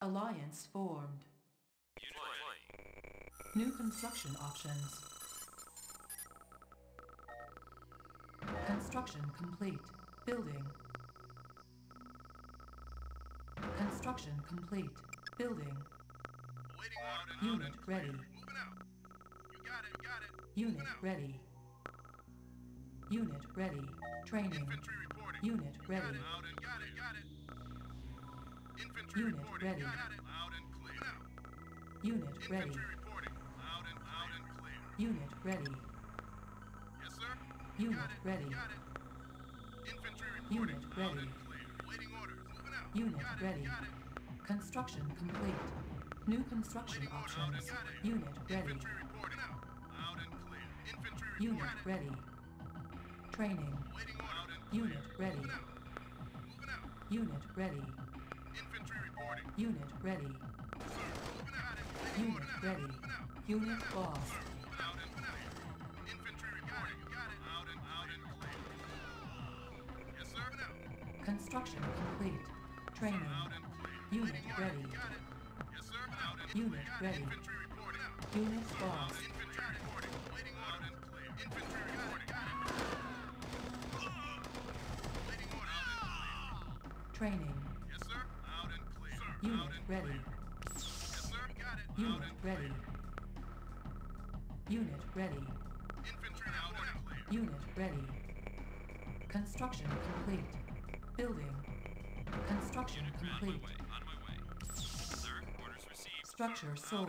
Alliance formed. New construction options. Construction complete. Building. Construction complete. Building. Unit ready. Got it, got it. Unit ready. Unit ready. Training. Unit You ready. Got it, out and got it, got it. Infantry Unit reporting. ready. Got it. Loud and clear. Unit ready. Infantry reporting. Loud and loud and clear. Unit ready. Yes, sir. Unit got it. ready. Got it. Infantry reporting. Unit loud ready. and clear. Waiting orders. Moving out. Unit got ready. It, got it. Construction complete. New construction Waiting orders. Options. it. Unit ready. Infantry reporting. Out. Loud and clear. Infantry reporting. Unit ready. Training. Waiting order. Loud and clear. Unit ready. Moving out. Moving out. Unit ready. Unit ready. Unit ready. Unit lost. Construction complete. Training. Unit ready. Unit ready. Unit lost. Training. Unit ready. Yes, sir. Got it. Unit ready. Unit ready. Infantry out and clear. Unit ready. Construction complete. Building. Construction Unit ready. On complete. my way. On my way. Sir, orders received. Structure sold.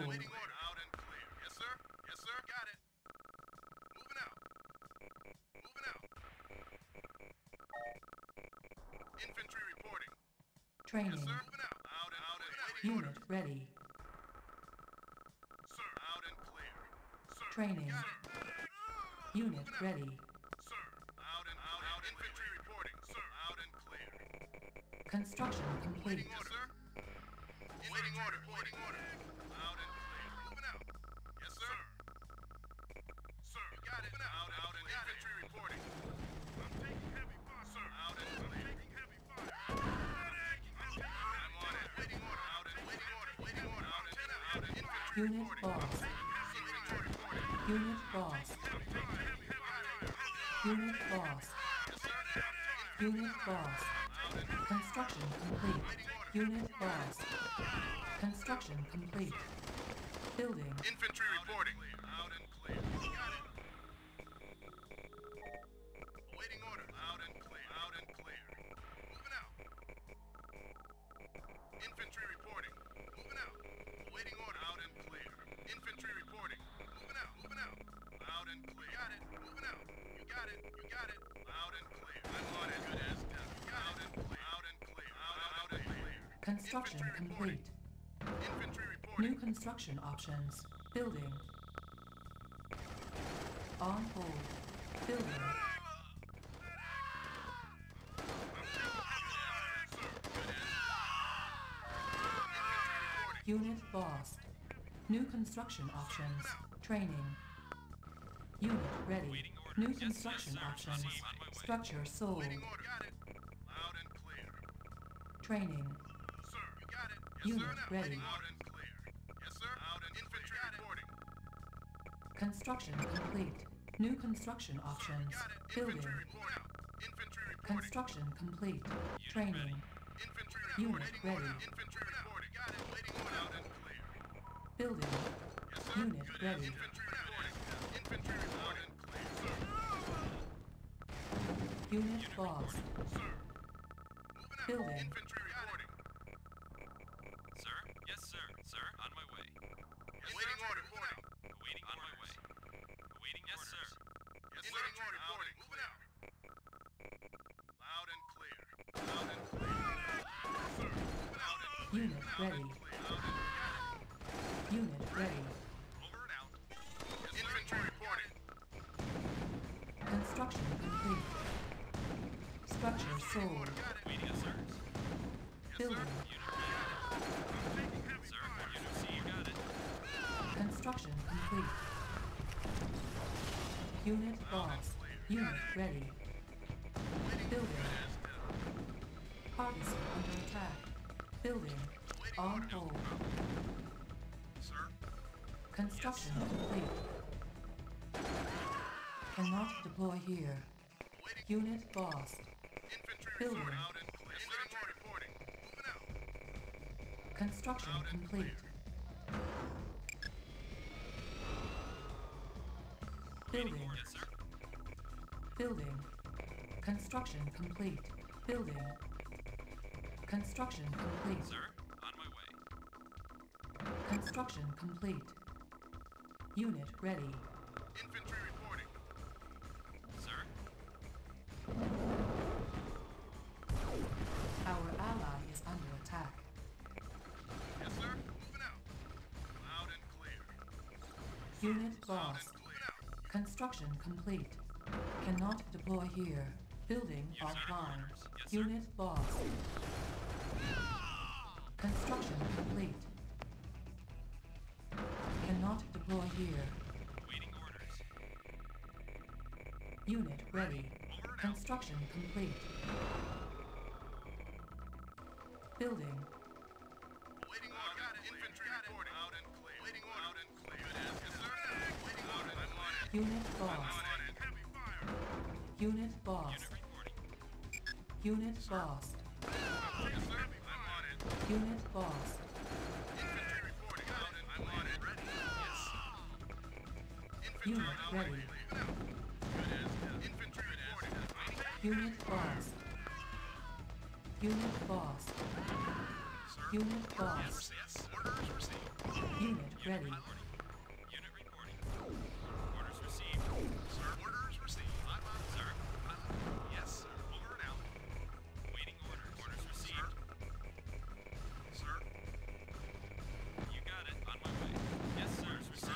Construction complete. Waiting order. Sir. Waiting order. Waiting order. Out and clear. Moving out. Yes, sir. Sir, you got it. Out, out, and infantry reporting. I'm taking heavy fire. Sir, out and clear. Taking heavy fire. I'm on it. Waiting order. Out and waiting order. Waiting order. Out and out and infantry Unit reporting. lost. Waiting order reporting. Unit lost. Heavy fire. Heavy fire. Unit lost. Unit lost. Construction complete. Unit lost. Construction complete. Building. Infantry reporting. Out and clear. Got it. Waiting order. Out and clear. Out and clear. Moving out. Infantry reporting. Moving out. Waiting order. Out and clear. Infantry reporting. Moving out. Moving out. Loud and clear. Got it. Moving out. You got it. You got it. Loud and clear. I'm on it. Good as done. Loud and clear. Loud and clear. Out, out and clear. Construction complete. New construction options. Building. On hold. Building. Unit lost. New construction options. Training. Unit ready. New Yes, construction sir. options. Structure sold. Training. Sir, you got it. Yes, Unit ready. loud and clear. Yes, sir. Loud and infantry reporting. Construction complete. New construction options. Building. Infantry reporting. Infantry reporting. Construction complete. Training. Infantry Unit. Ready. Infantry reporting. Got it. Waiting order. Loud and clear. Building. Yes, sir. Unit ready. Infantry reporting. Infantry reporting. and clear. Sir. Unit lost. Sir. Moving out. Building. Ready. and clear. Loud and Unit ready. Over and out. Yes, Infantry reporting. Construction complete. Structure sold. Got it. Sir. Building. sir. Unit ready. I'm taking heavy Sir, fire. unit C, you got it. Construction complete. Unit lost. Unit ready. Building. Partisan under attack. Building. On hold. Sir? Construction complete. Cannot deploy here. Waiting. Unit lost. Infantry Building. reporting. Out and clear. Infantry reporting. Moving out. Construction Loud complete. Building. Yes, sir. Building. Construction complete. Building. Construction complete. Sir, on my way. Construction complete. Unit ready. Infantry reporting. Sir, Our ally is under attack. Yes, sir. Moving out. Loud and clear. Unit lost. and clear. Out. Construction complete. Cannot deploy here. Building Yes, offline. Yes. Unit lost. Construction complete. Cannot deploy here. waiting orders. Unit ready. Over and out. Construction complete. Building. Waiting order. Got it. Infantry reporting. Out and clear. Waiting order. Out and clear. Good as. Yes. Waiting order. I'm on it. Unit I'm lost. on it. Heavy fire. Unit lost. Unit reporting. Unit lost. Yes, sir. I'm on it. Unit lost. Reporting. Waiting. Unit lost. Unit lost. Unit lost. Unit ready. Unit.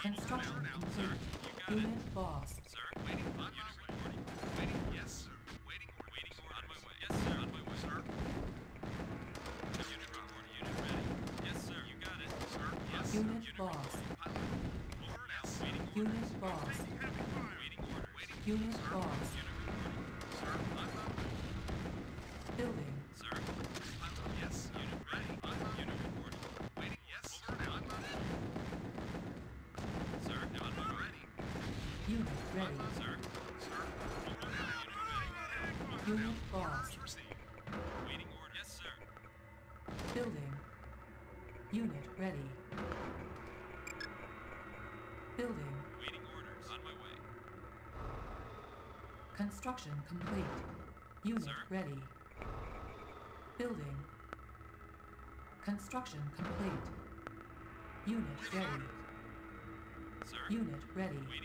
Construction complete. You got it. Unit lost. Sir, Waiting. On unit reporting. Waiting. Yes, sir. Waiting. Waiting on my way. Yes, sir. On my way. Sir. Unit reporting. Unit ready. Yes, sir. You got it. Sir. Yes. sir. Unit lost. Over and out. Waiting Unit lost. Waiting orders. Waiting. Unit lost. Unit reporting. Sir. I'm on. Building. Sir, Yes. unit ready. Unit reporting. Waiting. Yes. Over and out. I'm on. Sir, on my way. Ready. Unit ready. Sir, Sir. Over and out. unit ready. Unit lost. Orders received. Waiting order. Yes, sir. Building. Unit ready. Building. Waiting orders. On my way. Construction complete. Unit Sir? ready. Building. Construction complete. Unit ready. Sir, Unit ready. waiting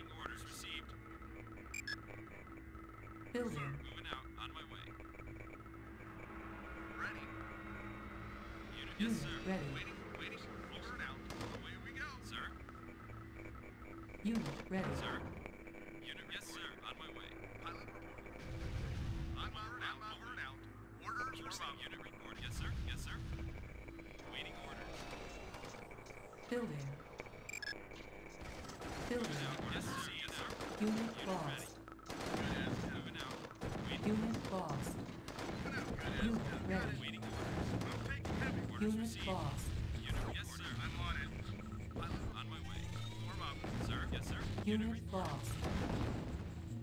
lost. Unit ready. Unit lost. Unit. Yes, sir. I'm on it. On my way. Form up. Sir. Yes, sir. Unit lost.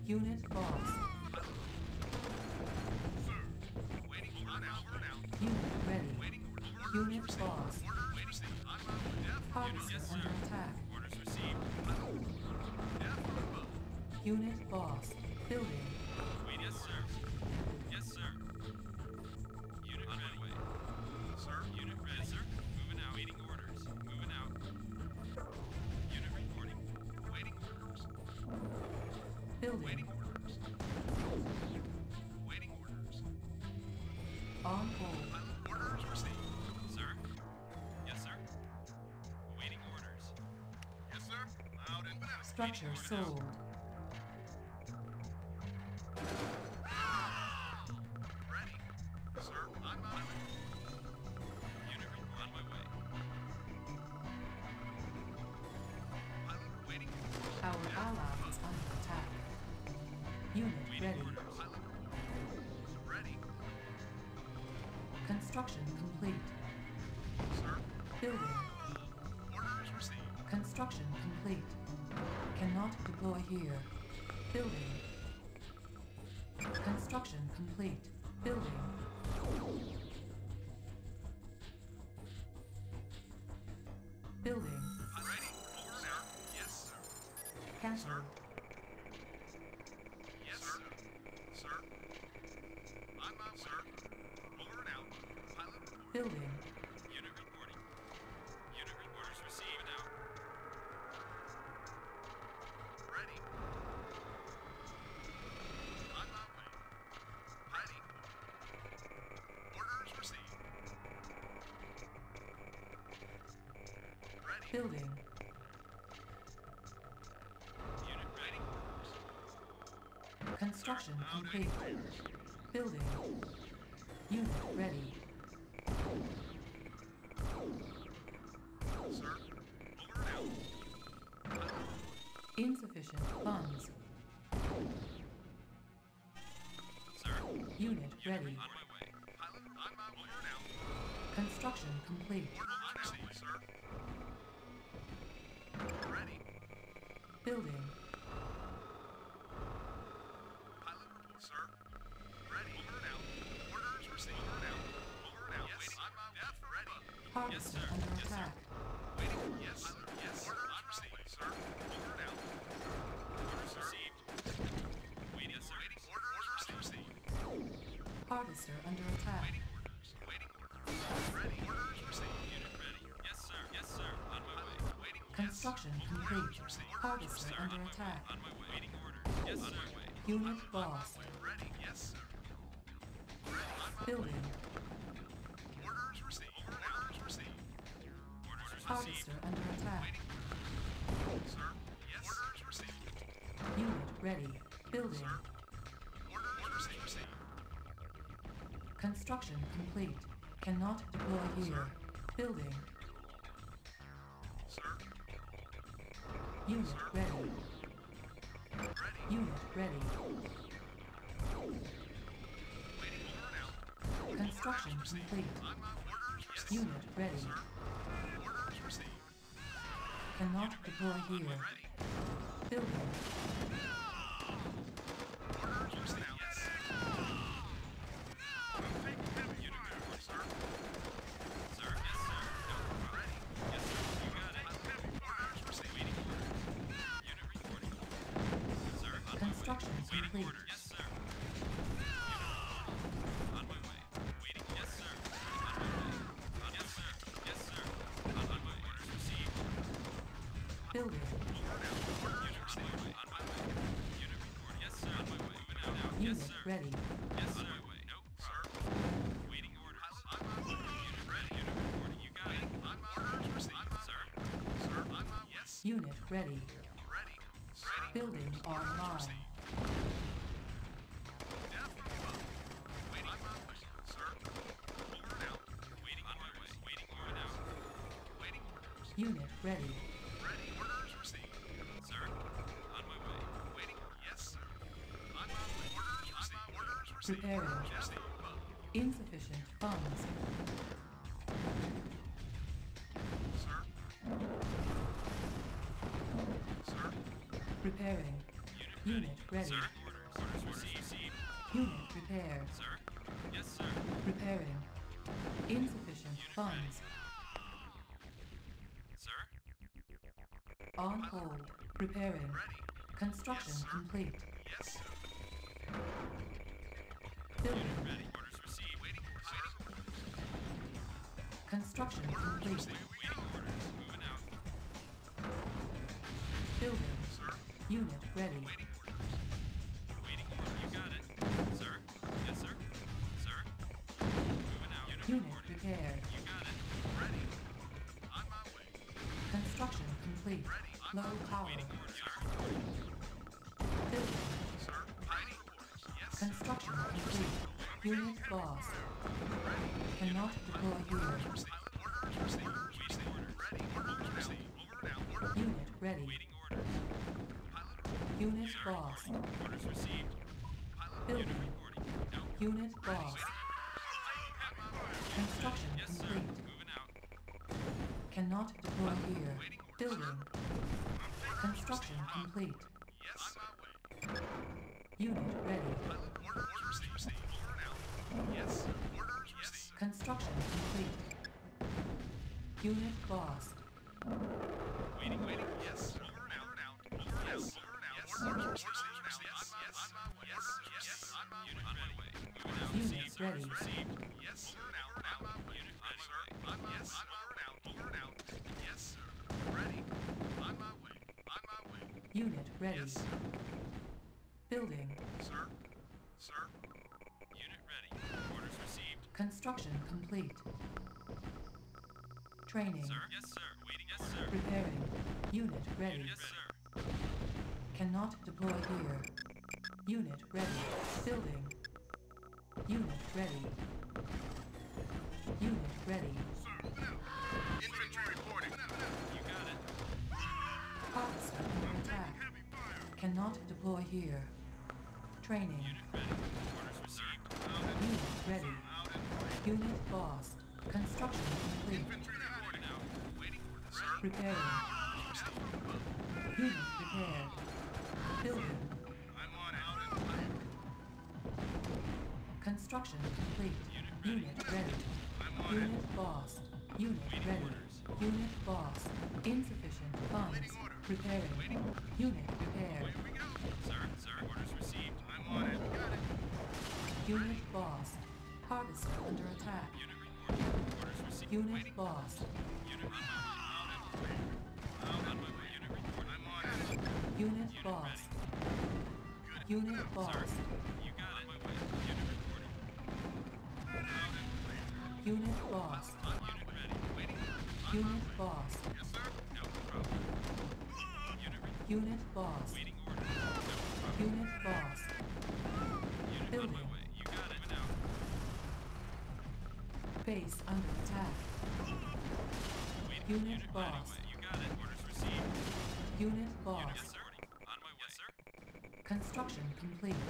Unit lost. Sir. Waiting. Out. Over. Unit ready. Waiting. Orders Unit received. Orders received. On death. Harvester Yes, sir. Orders received. Unit lost. Building. Structure sold. Cancelled. Yes, sir. Sir. On my way. Sir. Over and out. Pilot report. Building. Construction complete. Building. Unit ready. Sir. Over and out. Insufficient funds. Sir. Unit ready. on my way. Pilot on my way. Over and out. Construction complete. Orders received, sir. Ready. Building. Pilot report, sir. Ready. Over and out. Orders received. Over and out. Over and out. Yes. Waiting. On my F ready. Harvest sir. under Yes, sir. attack. Waiting. Yes. Pilot. Yes. Orders received, sir. Over and out. Orders Sir. received. Waiting, yes, sir. Waiting. Orders received. Harvester under attack. Waiting orders. Waiting orders. Ready. Orders received. Unit ready. Yes, sir. Yes, sir. On my way. Waiting. Construction yes. complete. Harvester Sir, under on attack. way. On my way. Waiting orders. Yes, on my way. Unit lost. Ready. Yes, sir. Ready. On my Building. Orders received. Orders received. Orders received. Harvester under attack. Sir. Yes. Orders received. Unit ready. Building. Orders Construction complete. Cannot deploy here. Building. Sir. Unit ready. Ready. Unit ready. Construction complete. Unit ready. Cannot deploy here. Building. Ready. Yes, sir. On my way. No, sir. Waiting orders. Way. Unit ready. Unit reporting. You got it. On my orders received. Sir. Sir. On my yes. Unit ready. Ready. Ready. Building online. Definitely above. Waiting on my way. Sir. Over now. Waiting on my way. Waiting moving out. Waiting orders. Unit. Ready. Above. Insufficient funds. Sir. Sir. Preparing. Unit Unit ready. Sir. Orders. Orders. Unit prepared. Sir. Yes, sir. Preparing. Insufficient funds. Sir. On hold. Preparing. Ready. Construction complete. Yes, sir. Construction complete. Building. Sir. Unit ready. Waiting orders. Waiting. You got it. Sir. Yes, sir. Sir. Moving out. Unit Unit prepared. You got it. Ready. On my way. Construction complete. Low power. Waiting. Building. Sir. Waiting orders. Yes. Construction complete. Unit lost. Cannot deploy here. Orders received. Orders received. Orders received. Ready. Orders received. Over now. Order. Unit ready. Waiting order. Pilot. Unit lost. Orders received. Building. Unit reporting. No. Unit lost. Construction Yes, sir. complete. Moving out. Cannot deploy here. Building. Construction complete. Yes. Unit ready. Orders received. Yes, sir. Orders received. Construction complete. Unit lost. Waiting, waiting. Yes, out. Ready. Yes, over and out. On my Yes, sir. On my. Over and out. Over and out. Yes, sir. Ready. On my way. On my way. Unit ready. Yes, sir. Building. Sir. Sir. Unit ready. Orders received. Construction complete. Training. Sir. Yes, sir. Waiting. Yes, sir. Preparing. Unit ready. Unit, Yes, sir. Cannot deploy here. Unit ready. Building. Ready. Unit ready. Infantry reporting. You got it. Harvester under attack. Cannot deploy here. Training. Unit ready. Unit ready. Unit lost. Construction complete. infantry. Unit prepared. Building. Construction complete. Unit ready. Unit ready. I'm on it. Unit lost. Unit Waiting ready. orders. Unit lost. Insufficient funds. Preparing. Waiting. Unit prepared. Here we go. Sir. Sir. Orders received. I'm on it. Got it. Unit ready. lost. Harvester under attack. Unit reporting. Orders received. Unit Waiting. lost. Unit on my way. Out on my way. Unit reporting. I'm on it. Unit Unit lost. Good. Unit Sir. lost. You Unit lost. Unit. Unit lost. Yes, sir. No problem. Unit lost. Waiting order. No problem. Unit lost. Unit on my way. You got it. Now. Base under attack. Waiting. Unit Unit lost. away. You got it. Orders received. Unit Unit lost. yes, sir. On my way. Yes, sir. Construction complete.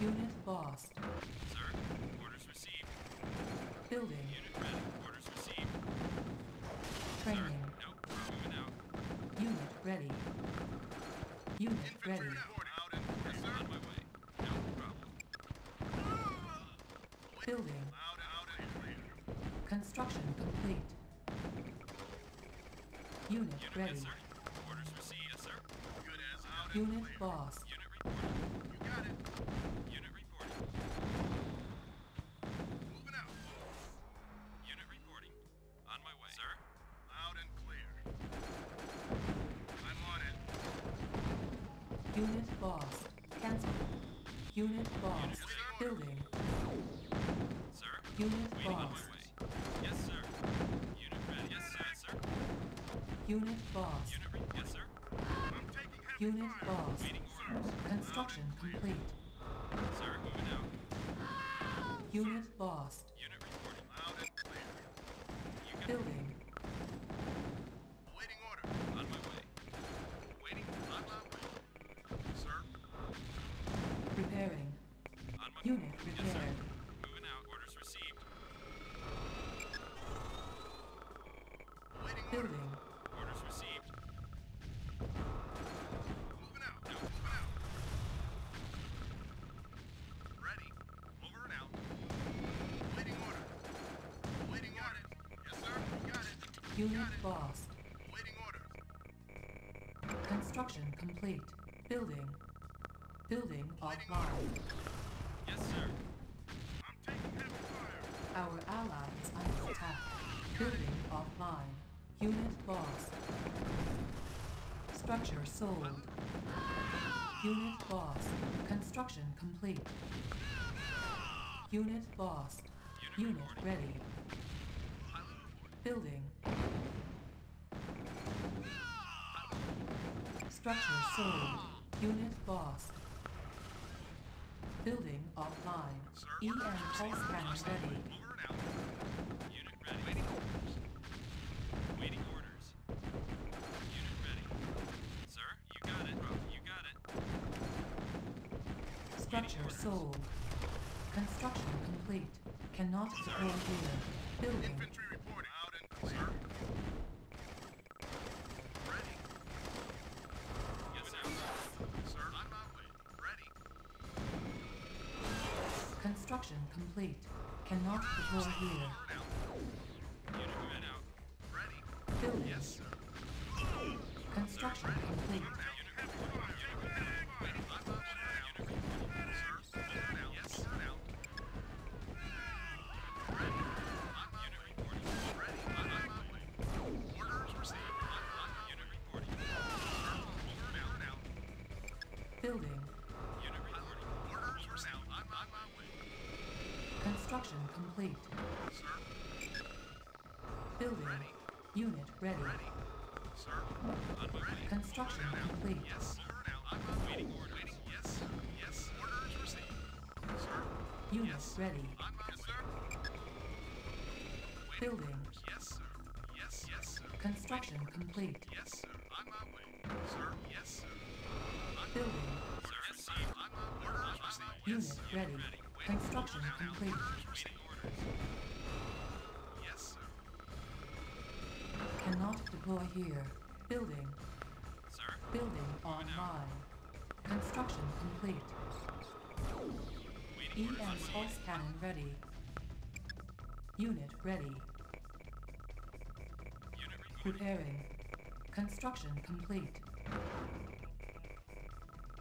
Unit lost. Sir. Orders received. Building. Unit ready. Orders received. Sir. Training. No. Moving out. Unit ready. Unit Infantry ready. Yes, sir. On my way. No problem. Building. Out out and clear. Construction complete. Unit Unit ready. yes. Orders received. Yes, sir. Good as out and Unit lost. Unit lost. Unit yes, sir. I'm taking heavy Unit fire. lost. Waiting orders. Construction complete. Sir, moving out. Unit lost. Unit reporting. Loud and clear. You got Building. Waiting order. on my way. Waiting on my way. Sir. Preparing. On my Unit Yes, sir. prepared. Moving out. Orders received. Waiting order. Building. Orders received. Moving out. No. Moving out. Ready. Over and out. Waiting order. Waiting on it. Yes, sir. Got it. Unit lost. Construction complete. Building. Building offline. Yes, sir. I'm taking heavy fire. Our ally is under attack. Building offline. Unit lost. Structure sold. Unit lost. Construction complete. Unit lost. Unit Unit ready. Building. Structure sold. Unit lost. Building offline. EM pulse cannon ready. Over and out. Unit ready. Waiting orders. Waiting orders. Unit ready. Sir, you got it. You got it. Structure sold. Construction complete. Cannot deploy here. Building. Infantry reporting. Out and clear. Construction complete. Cannot deploy here. Unit out. Ready. Building. Yes, sir. Construction complete. Building. Ready. Unit ready. ready. Sir, On my way. Construction complete. yes. And out. I'm Waiting orders. Waiting. Yes, sir. Yes. Orders received. Sir, Unit Yes. ready. I'm on. Yes, sir. Waiting. Building. Yes, sir. Yes, yes, sir. Construction waiting. complete. Yes, sir. On my way. Sir, yes, sir. I'm Building. Sir, yes, sir. On orders received. Yes, Unit sir. ready. Construction complete. Orders received. Orders. Cannot deploy here. Building. Sir, Building online. Construction complete. waiting. EM pulse cannon ready. Unit ready. Unit. Preparing. Construction complete.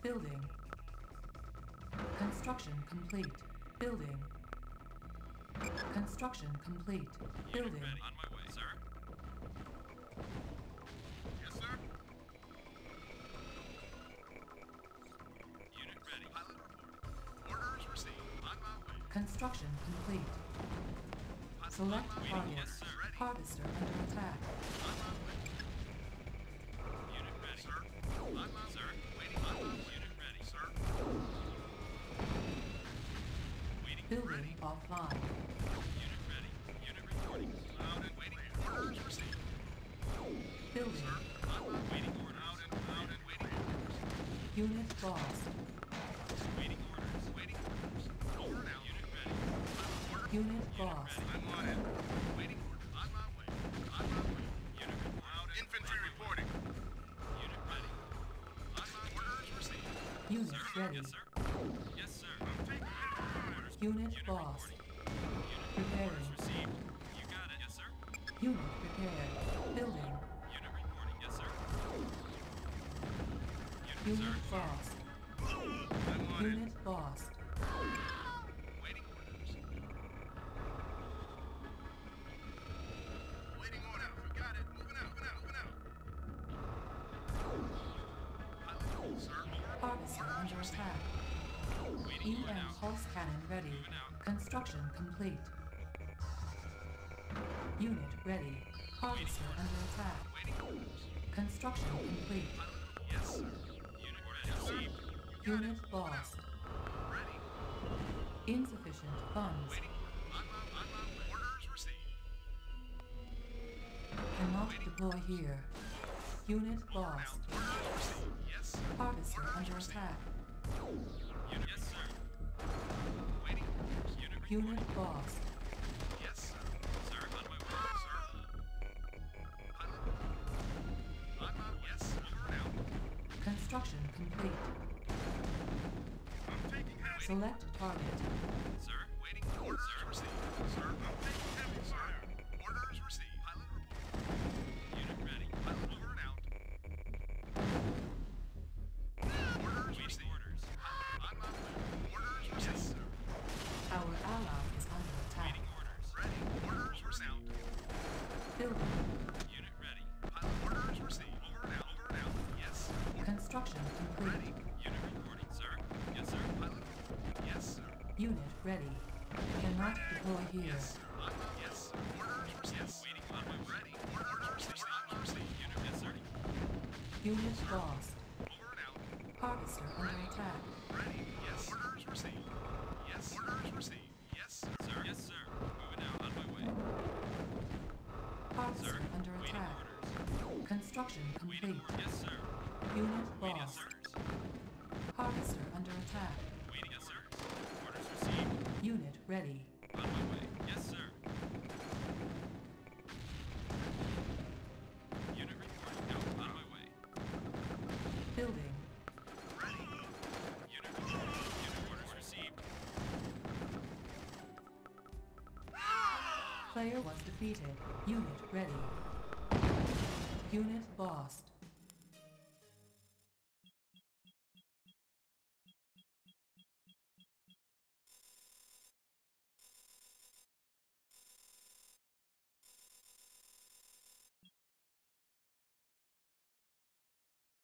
Building. Construction complete. Building. Construction complete. Building. Construction complete. Select on my way. target. Yes, Harvester under attack. On my way. Unit ready. Sir. On Sir, Waiting on unit ready. Sir. Waiting. Building offline. Unit ready. Unit reporting. Loud and waiting. Orders received. Building. My way. Waiting orders. Loud and loud and waiting. Unit lost. Waiting orders. Waiting orders. Over and out. Unit ready. Unit lost. I'm on it. Waiting orders. On my way. On my way. Unit. Loud infantry reporting. Unit ready. On my orders received. Unit Sir, ready. yes, sir. Yes, sir. I'm taking orders. Unit Unit lost. Unit orders received. You got it. Yes, sir. Unit prepared. Building. Unit reporting. Yes, sir. Unit, Unit sir. lost. I'm on. Unit lost. Pulse cannon ready. Construction complete. Unit ready. Harvester under attack. Construction complete. Yes, sir. Unit ready. Received. Unit lost. Ready. Insufficient funds. Waiting. On my, on my way. Orders received. Cannot deploy here. Unit lost. Orders received. Yes, sir. Harvester under attack. Unit, yes, sir. Unit. Lost. Yes, sir. Sir, on my way. Sir. On my, yes, over. Construction complete. I'm taking. Select target. Sir, Unit ready. Cannot deploy here. Yes, sir. Yes. Orders received. Yes, waiting on my. Ready. Orders received. Orders received. Unit, lost. Over and out. Harvester under attack. Ready. Yes. Orders received. Yes. Orders received. Yes, sir. Sir, yes, sir. Moving out on my way. Harvester Sir, under waiting attack. orders. Construction complete. Yes, sir. Unit Waiting, yes, lost. sir. Harvester under attack. Unit ready. On my way. Yes, sir. Unit reporting. No, on my way. Building. Ready. Unit reporting. Unit orders received. Player was defeated. Unit ready. Unit lost.